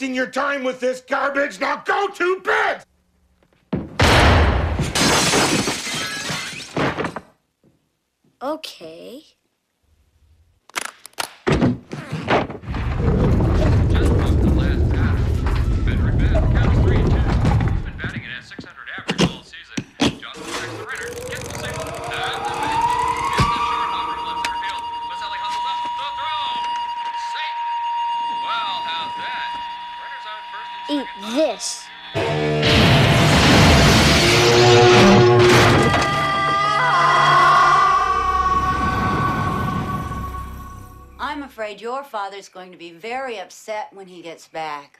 wasting your time with this garbage. Now go eat this. I'm afraid your father's going to be very upset when he gets back.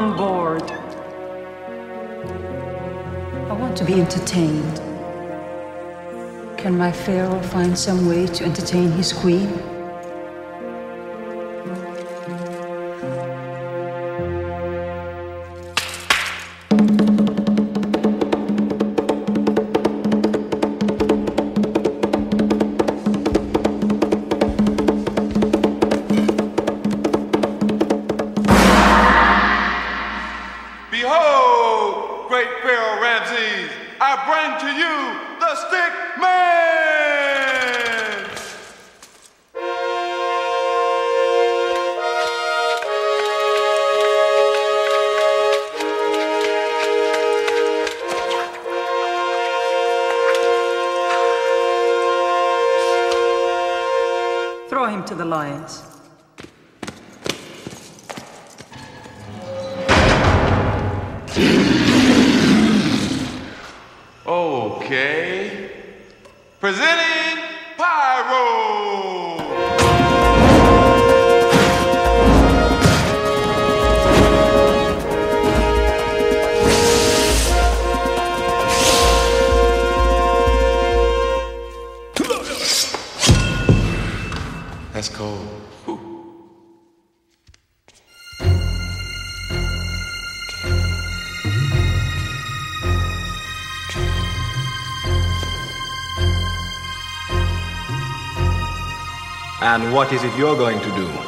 on board. I want to be entertained. Can my pharaoh find some way to entertain his queen? what is it you're going to do?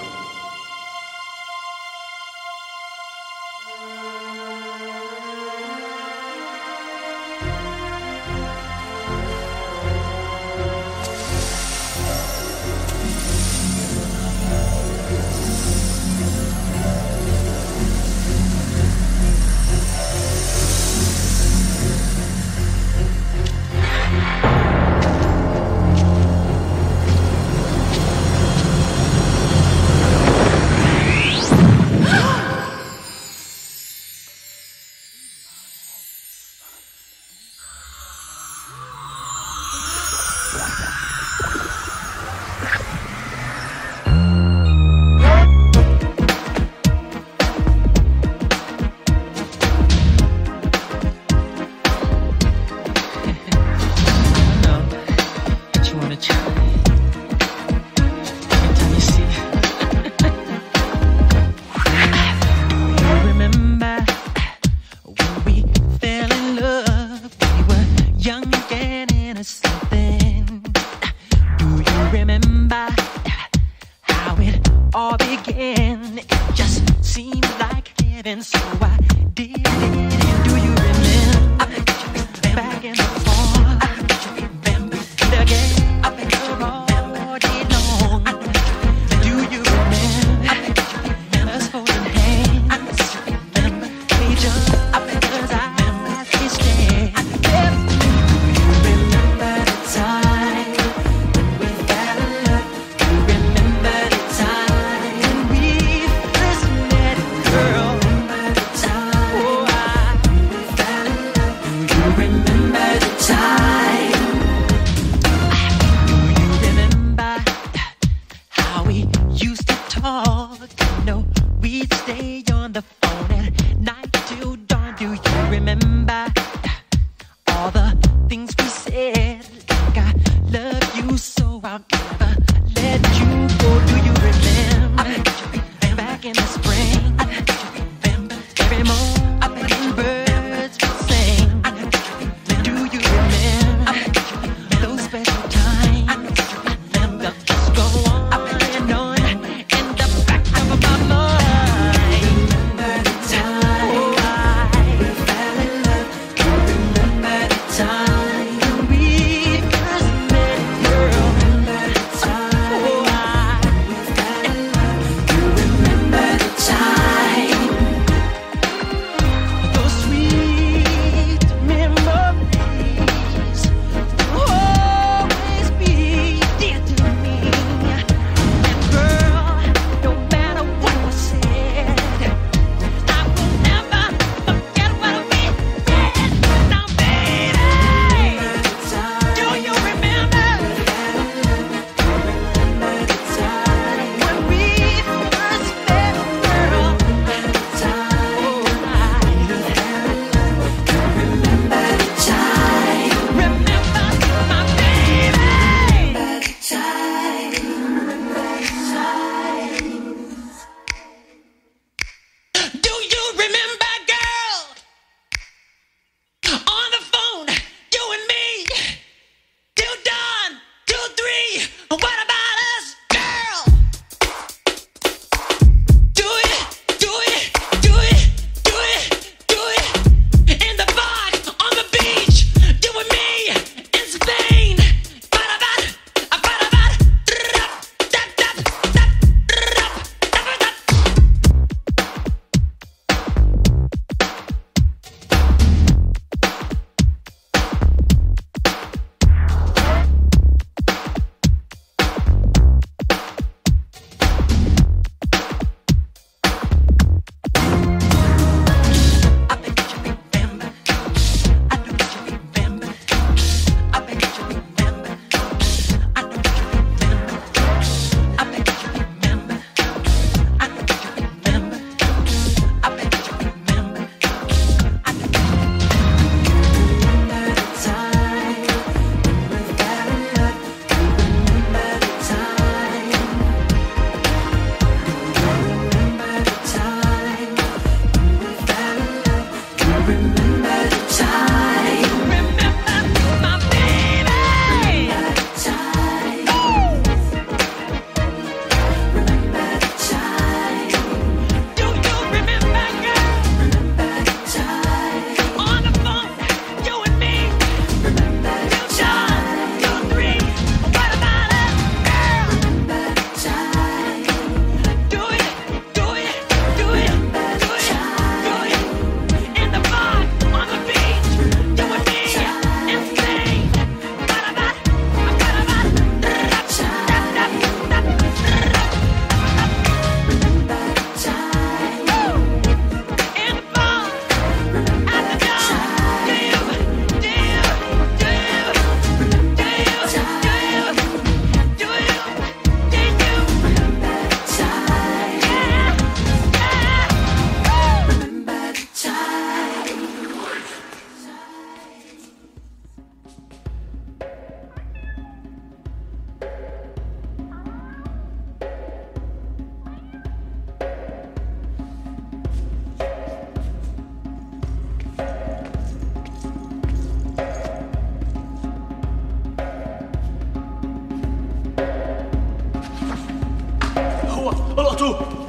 站住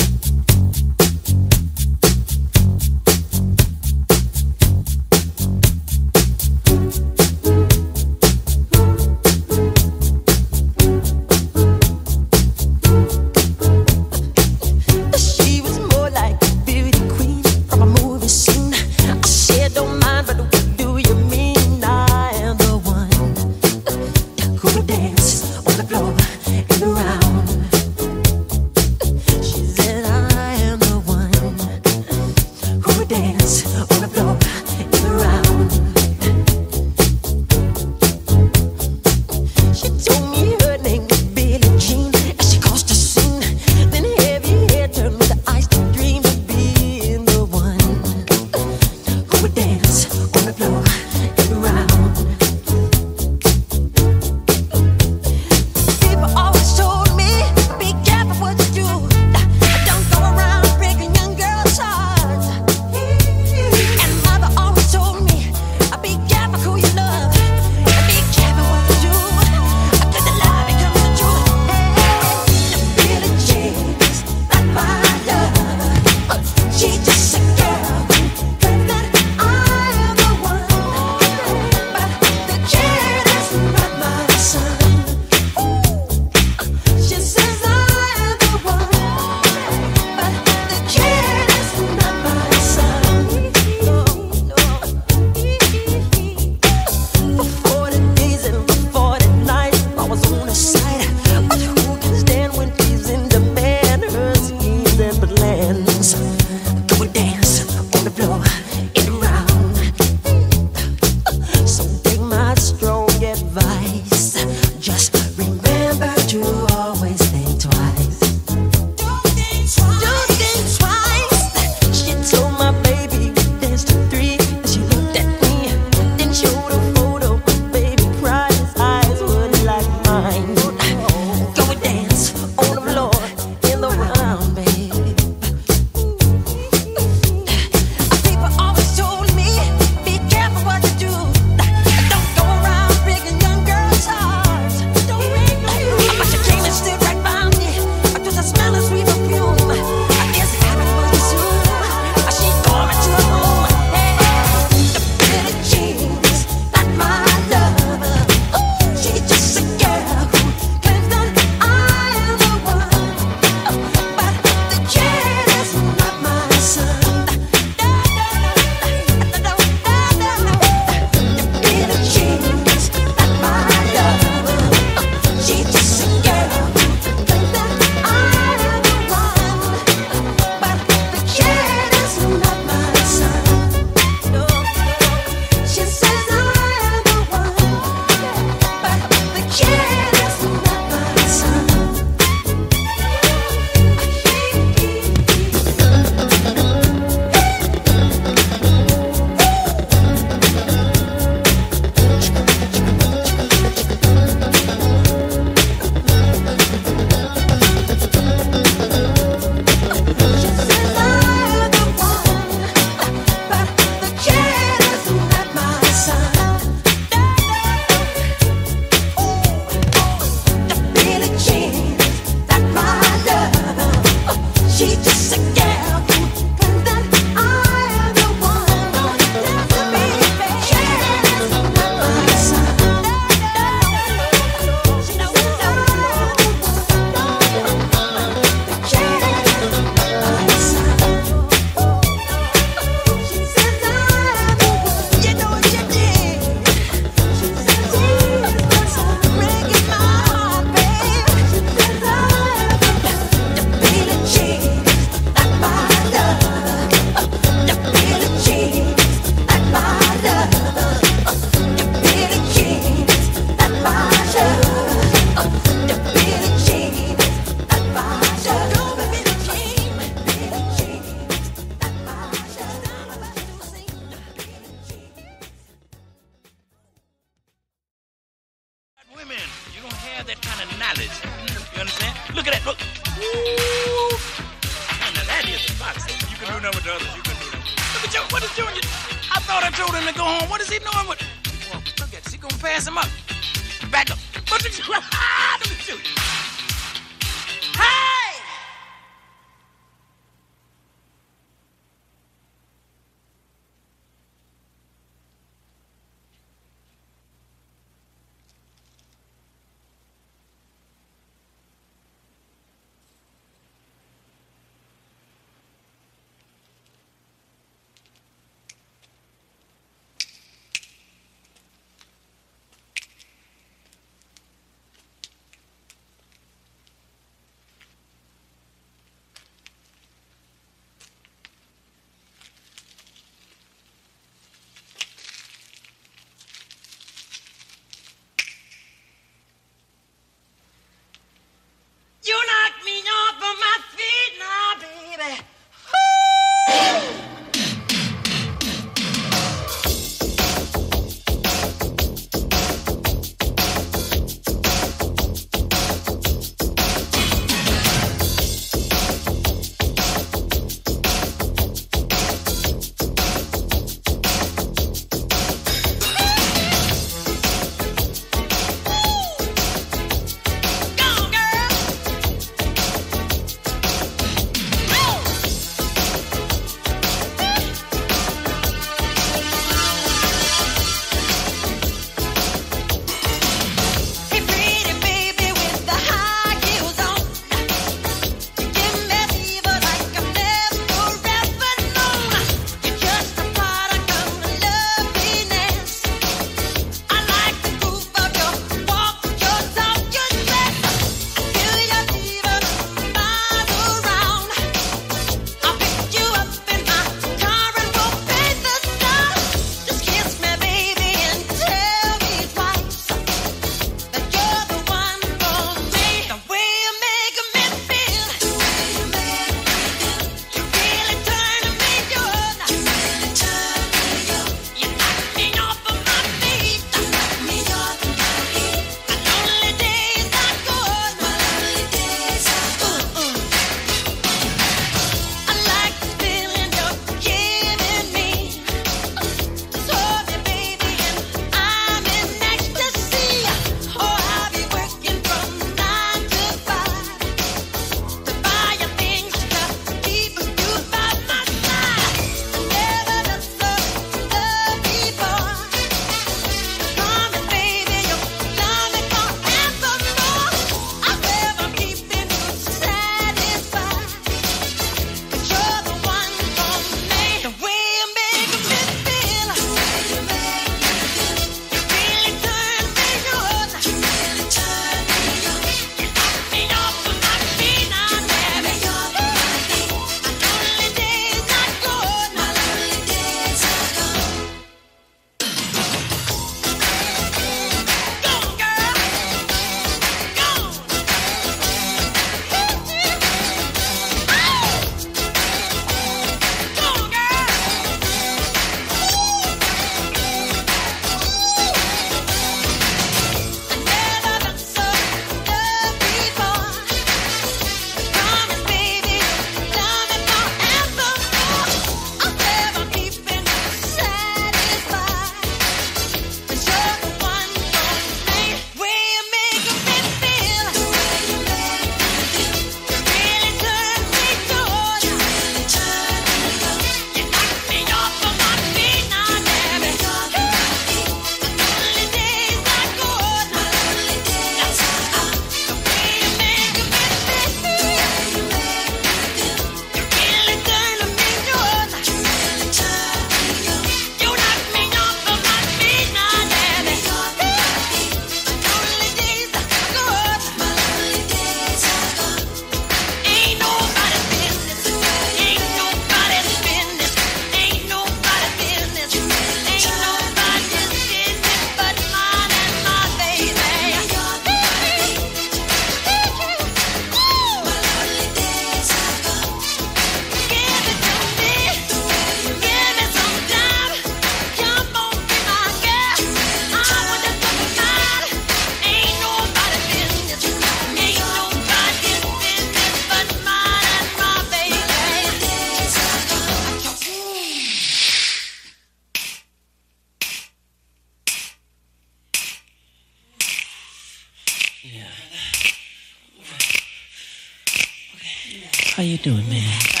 How you doing, man?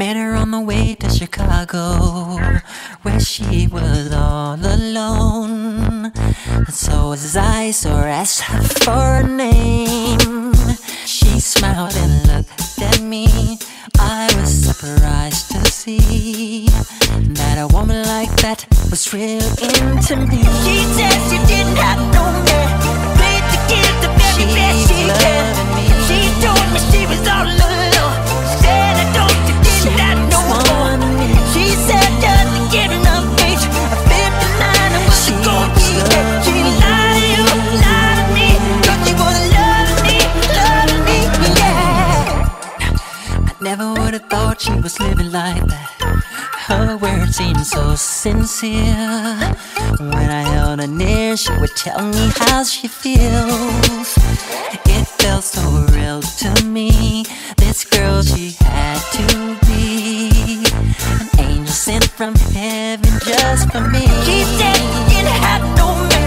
Met her on the way to Chicago, where she was all alone. So as I saw asked her for a name, she smiled and looked at me. I was surprised to see that a woman like that was real into me. She said she didn't have no man, played to give the very she best she loved can. Me. She told me she was all alone. she was living like that. Her words seemed so sincere. When I held her near, she would tell me how she feels. It felt so real to me. This girl, she had to be an angel sent from heaven just for me. She didn't have no.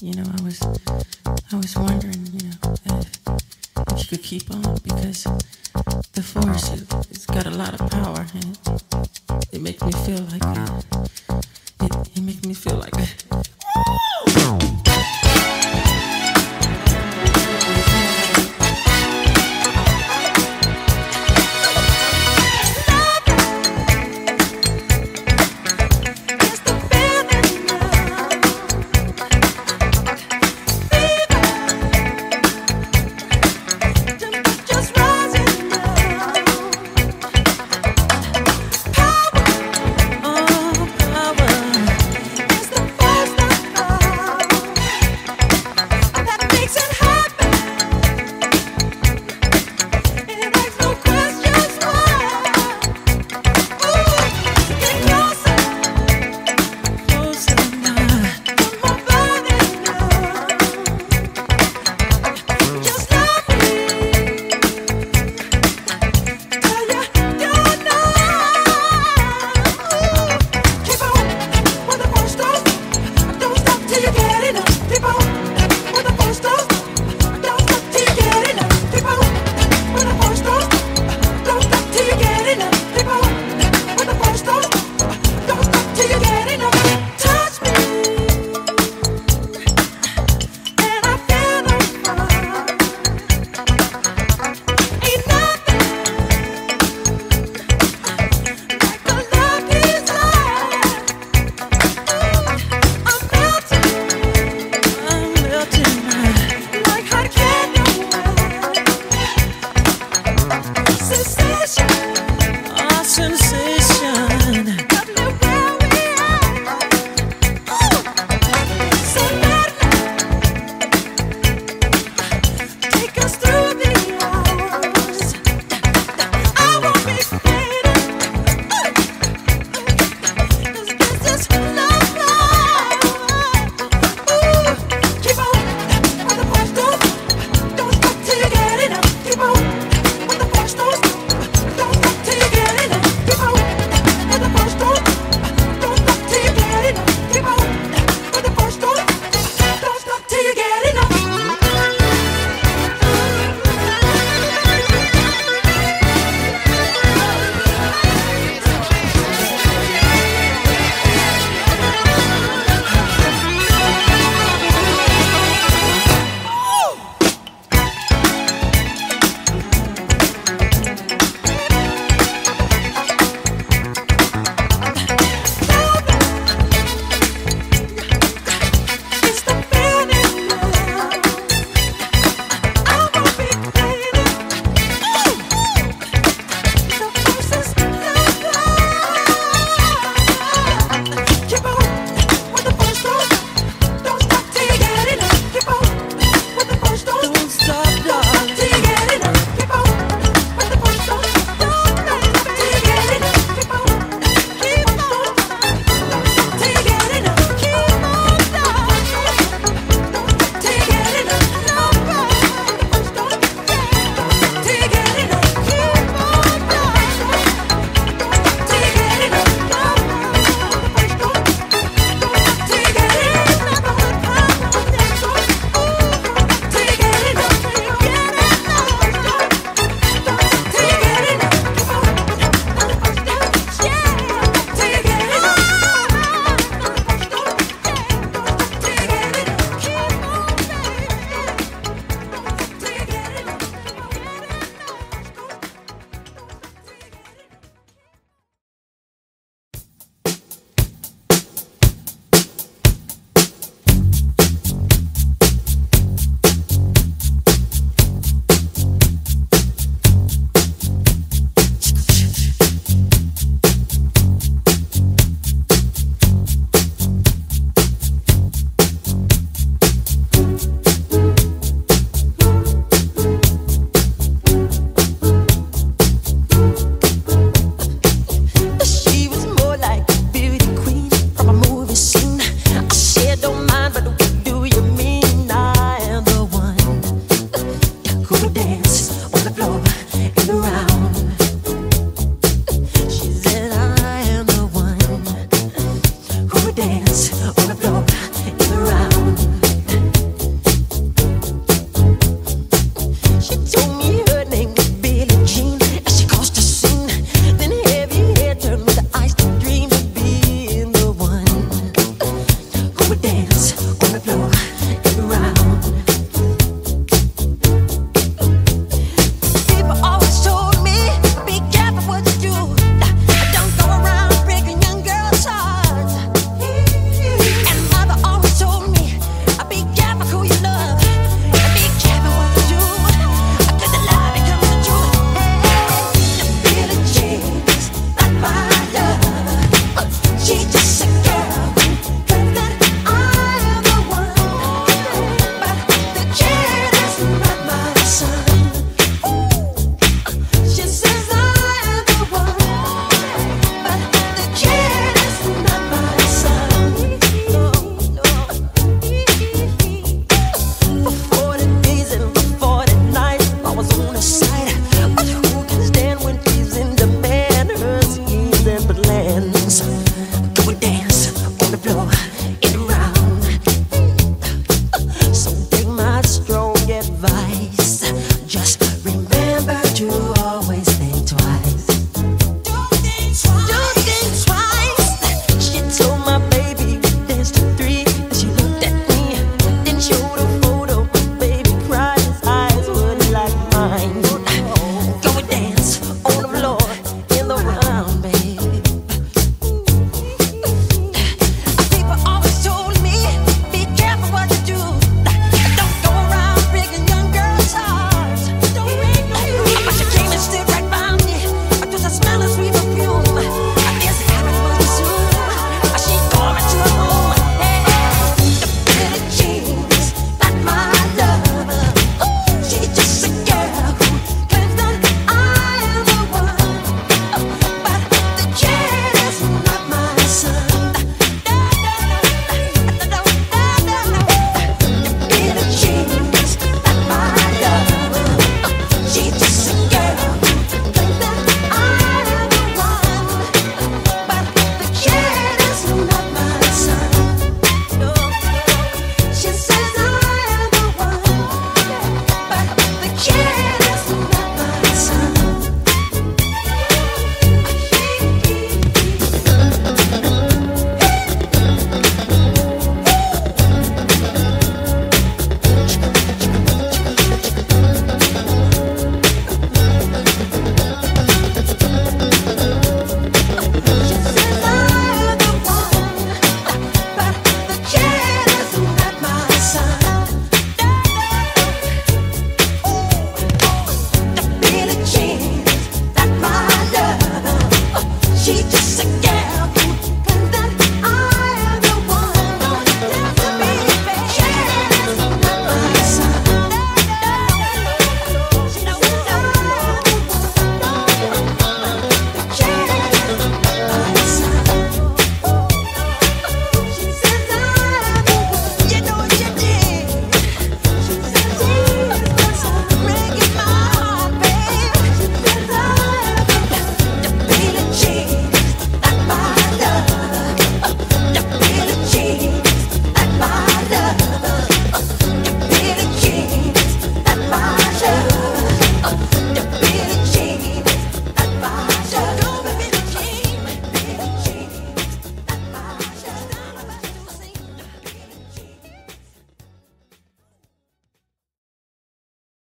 you know, I was I was wondering, you know, if, if you could keep on because the force it, has got a lot of power and it, it makes me feel like it, it, it makes me feel like